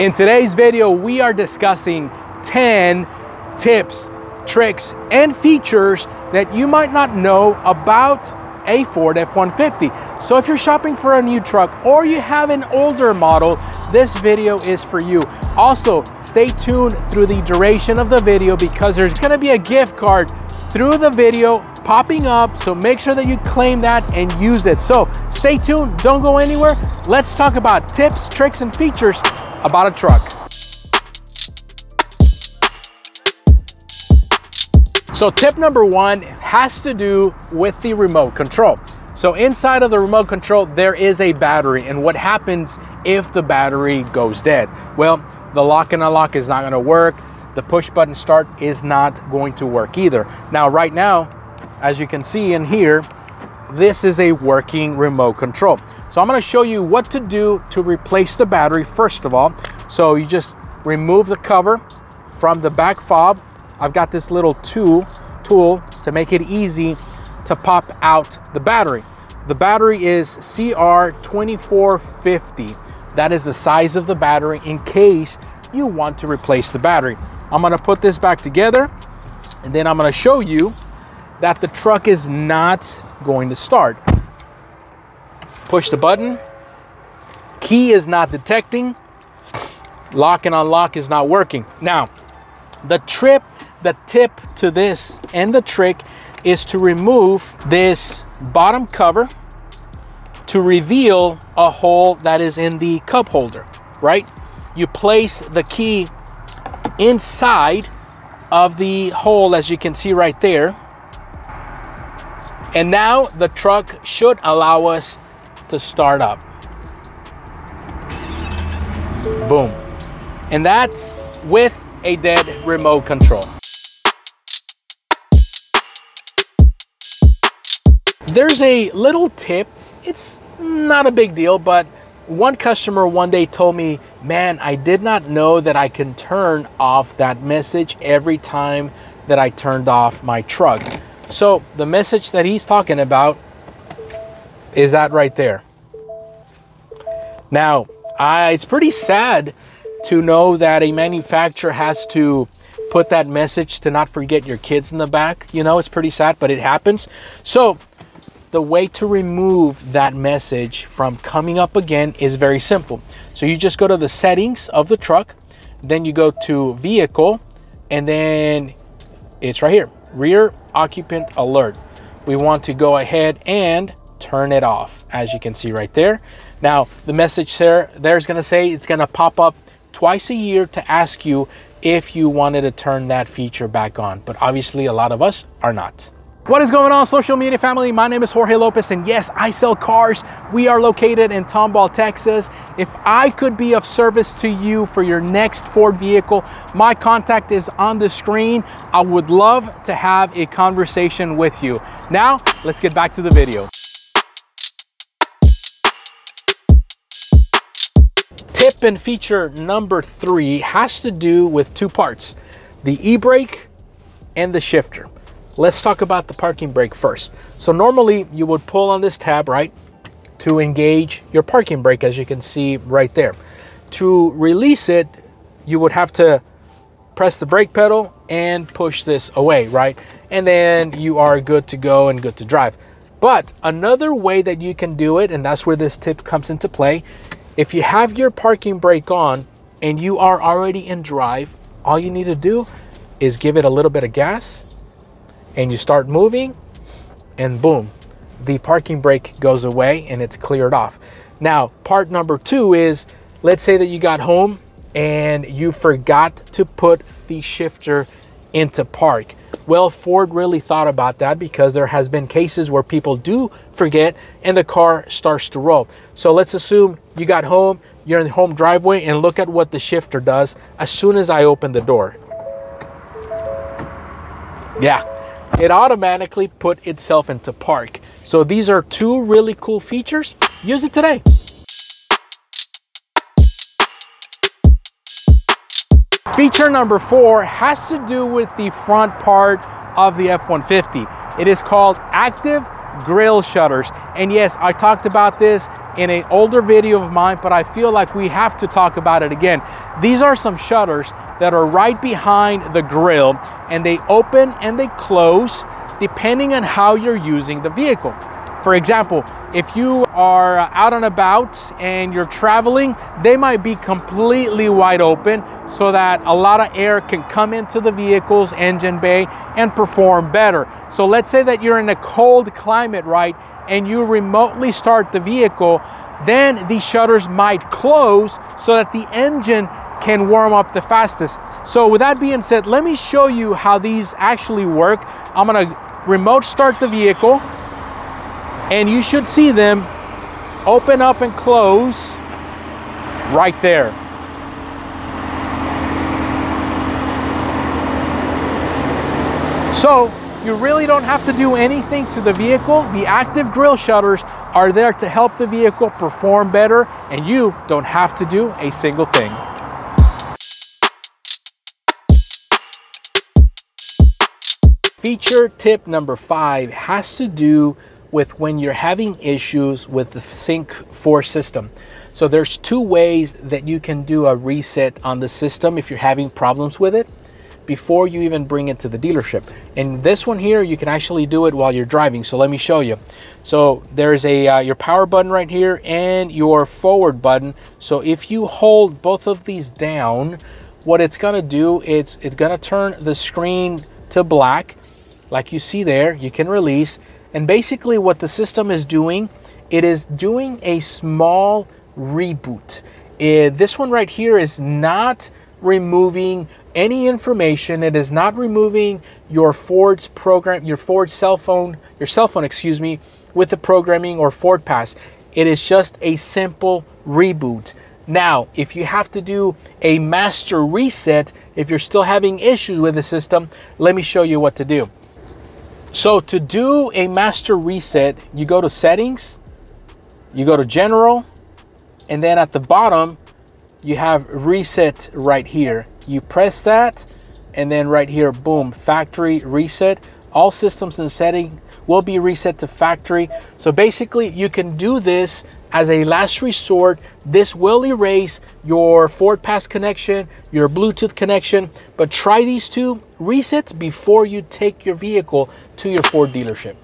In today's video, we are discussing 10 tips, tricks, and features that you might not know about a Ford F-150. So if you're shopping for a new truck or you have an older model, this video is for you. Also, stay tuned through the duration of the video because there's gonna be a gift card through the video popping up. So make sure that you claim that and use it. So stay tuned, don't go anywhere. Let's talk about tips, tricks, and features about a truck. So tip number one has to do with the remote control. So inside of the remote control, there is a battery. And what happens if the battery goes dead? Well, the lock and unlock is not gonna work. The push button start is not going to work either. Now, right now, as you can see in here, this is a working remote control. So I'm gonna show you what to do to replace the battery first of all. So you just remove the cover from the back fob. I've got this little tool, tool to make it easy to pop out the battery. The battery is CR2450. That is the size of the battery in case you want to replace the battery. I'm gonna put this back together and then I'm gonna show you that the truck is not going to start push the button. Key is not detecting. Lock and unlock is not working. Now, the trip, the tip to this and the trick is to remove this bottom cover to reveal a hole that is in the cup holder, right? You place the key inside of the hole as you can see right there. And now the truck should allow us to start up. Boom. And that's with a dead remote control. There's a little tip. It's not a big deal, but one customer one day told me, man, I did not know that I can turn off that message every time that I turned off my truck. So the message that he's talking about is that right there. Now, I, it's pretty sad to know that a manufacturer has to put that message to not forget your kids in the back. You know, it's pretty sad, but it happens. So, the way to remove that message from coming up again is very simple. So, you just go to the settings of the truck, then you go to vehicle, and then it's right here rear occupant alert. We want to go ahead and turn it off, as you can see right there. Now, the message there, there's gonna say it's gonna pop up twice a year to ask you if you wanted to turn that feature back on. But obviously, a lot of us are not. What is going on, social media family? My name is Jorge Lopez, and yes, I sell cars. We are located in Tomball, Texas. If I could be of service to you for your next Ford vehicle, my contact is on the screen. I would love to have a conversation with you. Now, let's get back to the video. And feature number three has to do with two parts the e brake and the shifter. Let's talk about the parking brake first. So normally you would pull on this tab, right, to engage your parking brake, as you can see right there. To release it, you would have to press the brake pedal and push this away, right? And then you are good to go and good to drive. But another way that you can do it, and that's where this tip comes into play, if you have your parking brake on and you are already in drive, all you need to do is give it a little bit of gas and you start moving, and boom, the parking brake goes away and it's cleared off. Now, part number two is let's say that you got home and you forgot to put the shifter into park. Well, Ford really thought about that because there has been cases where people do forget and the car starts to roll. So let's assume you got home, you're in the home driveway and look at what the shifter does as soon as I open the door. Yeah, it automatically put itself into park. So these are two really cool features. Use it today. Feature number four has to do with the front part of the F-150. It is called active grille shutters. And yes, I talked about this in an older video of mine, but I feel like we have to talk about it again. These are some shutters that are right behind the grill and they open and they close depending on how you're using the vehicle. For example, if you are uh, out and about and you're traveling, they might be completely wide open so that a lot of air can come into the vehicle's engine bay and perform better. So let's say that you're in a cold climate, right, and you remotely start the vehicle, then these shutters might close so that the engine can warm up the fastest. So with that being said, let me show you how these actually work. I'm gonna remote start the vehicle and you should see them open up and close right there. So you really don't have to do anything to the vehicle. The active grill shutters are there to help the vehicle perform better and you don't have to do a single thing. Feature tip number five has to do with when you're having issues with the Sync 4 system. So there's two ways that you can do a reset on the system if you're having problems with it before you even bring it to the dealership. And this one here, you can actually do it while you're driving. So let me show you. So there's a uh, your power button right here and your forward button. So if you hold both of these down, what it's gonna do, it's, it's gonna turn the screen to black like you see there. You can release and basically what the system is doing, it is doing a small reboot. It, uh, this one right here is not removing any information. It is not removing your Ford's program, your Ford cell phone, your cell phone, excuse me, with the programming or Ford Pass. It is just a simple reboot. Now, if you have to do a master reset, if you're still having issues with the system, let me show you what to do. So to do a master reset, you go to settings, you go to general, and then at the bottom, you have reset right here. You press that, and then right here, boom, factory reset. All systems and setting will be reset to factory. So basically, you can do this as a last resort. This will erase your Ford Pass connection, your Bluetooth connection, but try these two resets before you take your vehicle to your Ford dealership.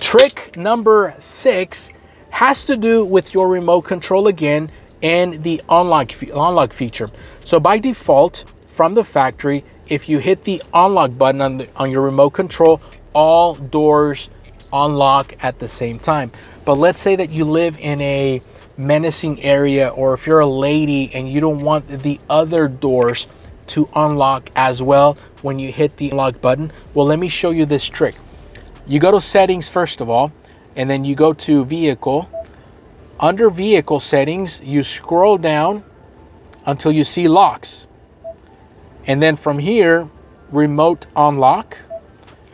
Trick number six has to do with your remote control again and the unlock, unlock feature. So by default, from the factory, if you hit the unlock button on, the, on your remote control, all doors unlock at the same time. But let's say that you live in a menacing area, or if you're a lady and you don't want the other doors to unlock as well when you hit the unlock button, well, let me show you this trick. You go to settings first of all, and then you go to vehicle. Under vehicle settings, you scroll down until you see locks. And then from here, remote unlock.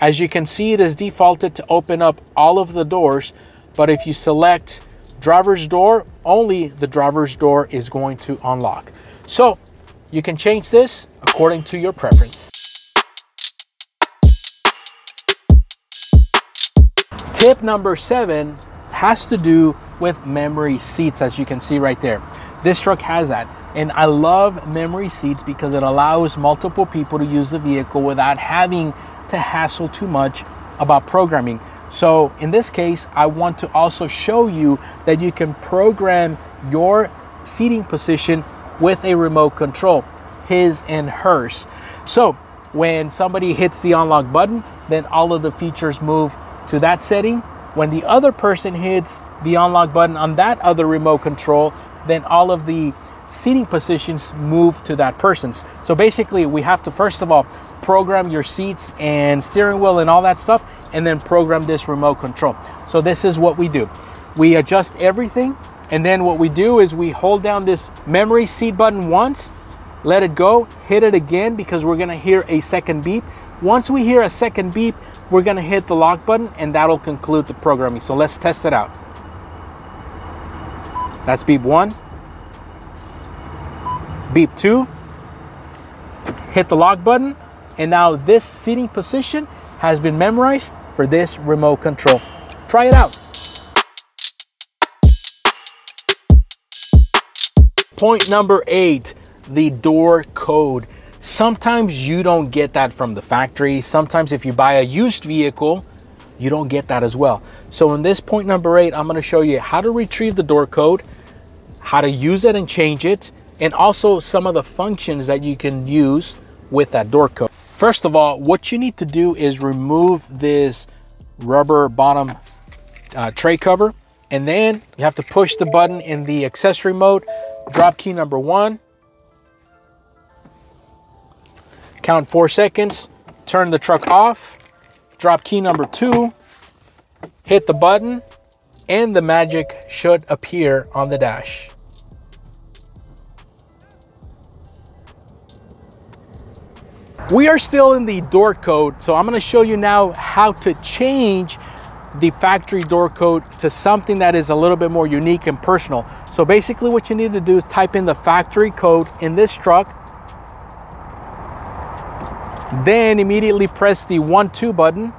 As you can see, it is defaulted to open up all of the doors, but if you select driver's door, only the driver's door is going to unlock. So you can change this according to your preference. Tip number seven has to do with memory seats, as you can see right there. This truck has that. And I love memory seats because it allows multiple people to use the vehicle without having to hassle too much about programming. So in this case, I want to also show you that you can program your seating position with a remote control, his and hers. So when somebody hits the unlock button, then all of the features move to that setting. When the other person hits the unlock button on that other remote control, then all of the seating positions move to that person's. So basically, we have to first of all program your seats and steering wheel and all that stuff, and then program this remote control. So this is what we do. We adjust everything, and then what we do is we hold down this memory seat button once, let it go, hit it again because we're gonna hear a second beep. Once we hear a second beep, we're gonna hit the lock button and that'll conclude the programming. So let's test it out. That's beep one, beep two, hit the lock button, And now this seating position has been memorized for this remote control. Try it out. Point number eight, the door code. Sometimes you don't get that from the factory. Sometimes if you buy a used vehicle, you don't get that as well. So in this point number eight, I'm gonna show you how to retrieve the door code, how to use it and change it, and also some of the functions that you can use with that door code. First of all, what you need to do is remove this rubber bottom uh, tray cover, and then you have to push the button in the accessory mode, drop key number one, count four seconds, turn the truck off, drop key number two, hit the button, and the magic should appear on the dash. We are still in the door code, so I'm gonna show you now how to change the factory door code to something that is a little bit more unique and personal. So basically what you need to do is type in the factory code in this truck, then immediately press the one, two button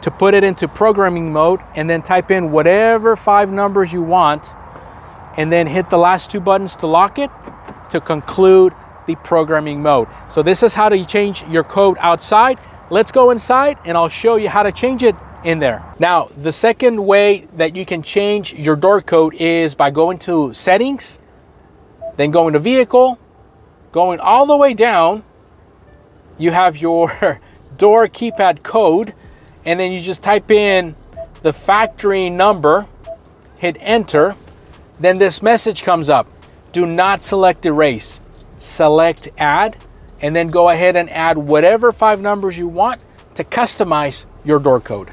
to put it into programming mode and then type in whatever five numbers you want and then hit the last two buttons to lock it to conclude the programming mode. So this is how to change your code outside. Let's go inside and I'll show you how to change it in there. Now, the second way that you can change your door code is by going to settings, then going to vehicle, going all the way down, you have your door keypad code, and then you just type in the factory number, hit enter, then this message comes up. Do not select erase select add, and then go ahead and add whatever five numbers you want to customize your door code.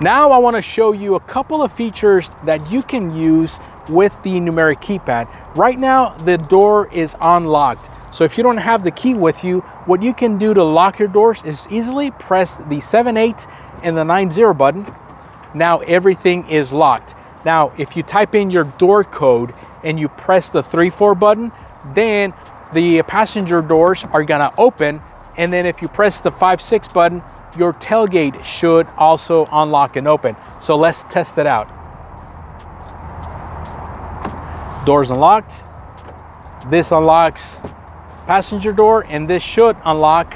Now I wanna show you a couple of features that you can use with the numeric keypad. Right now, the door is unlocked. So if you don't have the key with you, what you can do to lock your doors is easily press the 7-8 and the 9-0 button. Now everything is locked. Now, if you type in your door code and you press the 3-4 button, then the passenger doors are gonna open and then if you press the 5-6 button, your tailgate should also unlock and open. So let's test it out. Doors unlocked. This unlocks passenger door and this should unlock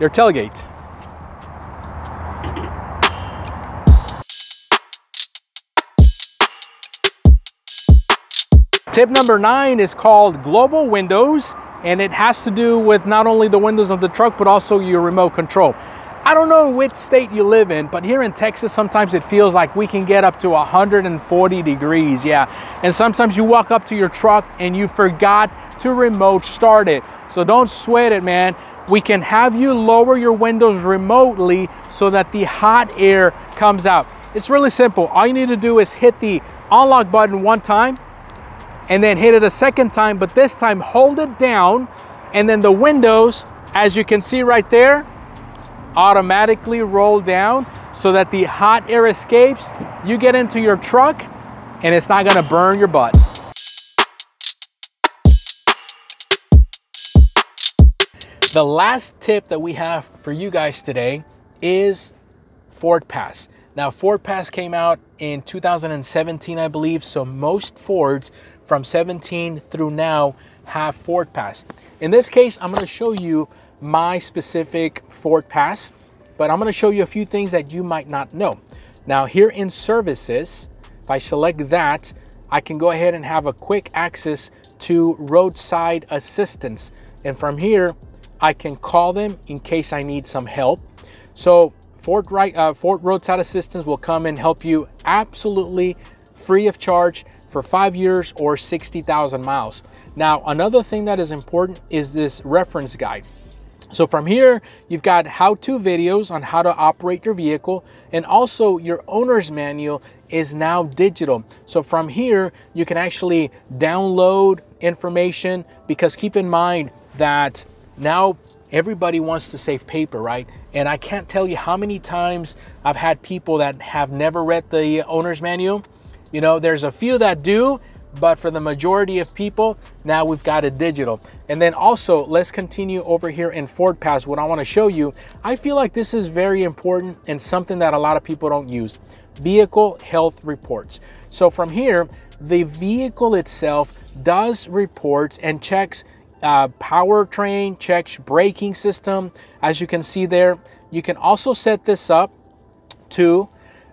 your tailgate. Tip number nine is called Global Windows, and it has to do with not only the windows of the truck, but also your remote control. I don't know which state you live in, but here in Texas, sometimes it feels like we can get up to 140 degrees. Yeah. And sometimes you walk up to your truck and you forgot to remote start it. So don't sweat it, man. We can have you lower your windows remotely so that the hot air comes out. It's really simple. All you need to do is hit the unlock button one time and then hit it a second time, but this time hold it down and then the windows, as you can see right there, automatically roll down so that the hot air escapes. You get into your truck and it's not gonna burn your butt. The last tip that we have for you guys today is Ford Pass. Now, Ford Pass came out in 2017, I believe, so most Fords from 17 through now have Ford Pass. In this case, I'm gonna show you my specific Ford Pass, but I'm gonna show you a few things that you might not know. Now here in services, if I select that, I can go ahead and have a quick access to roadside assistance. And from here, I can call them in case I need some help. So Ford, right, uh, Ford Roadside Assistance will come and help you absolutely free of charge for five years or 60,000 miles. Now, another thing that is important is this reference guide. So from here, you've got how-to videos on how to operate your vehicle and also your owner's manual is now digital. So from here, you can actually download information because keep in mind that now everybody wants to save paper, right? And I can't tell you how many times I've had people that have never read the owner's manual you know, there's a few that do, but for the majority of people, now we've got it digital. And then also, let's continue over here in Ford Pass. What I wanna show you, I feel like this is very important and something that a lot of people don't use. Vehicle health reports. So from here, the vehicle itself does reports and checks uh, powertrain, checks braking system. As you can see there, you can also set this up to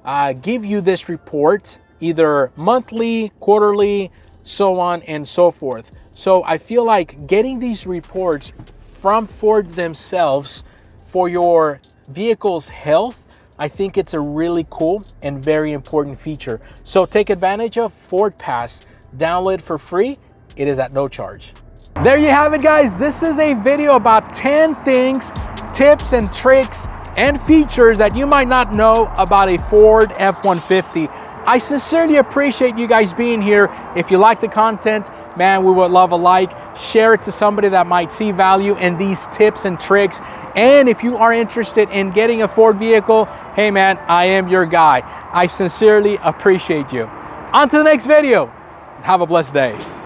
uh, give you this report either monthly, quarterly, so on and so forth. So I feel like getting these reports from Ford themselves for your vehicle's health, I think it's a really cool and very important feature. So take advantage of Ford Pass, download for free. It is at no charge. There you have it guys. This is a video about 10 things, tips and tricks and features that you might not know about a Ford F-150. I sincerely appreciate you guys being here. If you like the content, man, we would love a like. Share it to somebody that might see value in these tips and tricks. And if you are interested in getting a Ford vehicle, hey man, I am your guy. I sincerely appreciate you. On to the next video. Have a blessed day.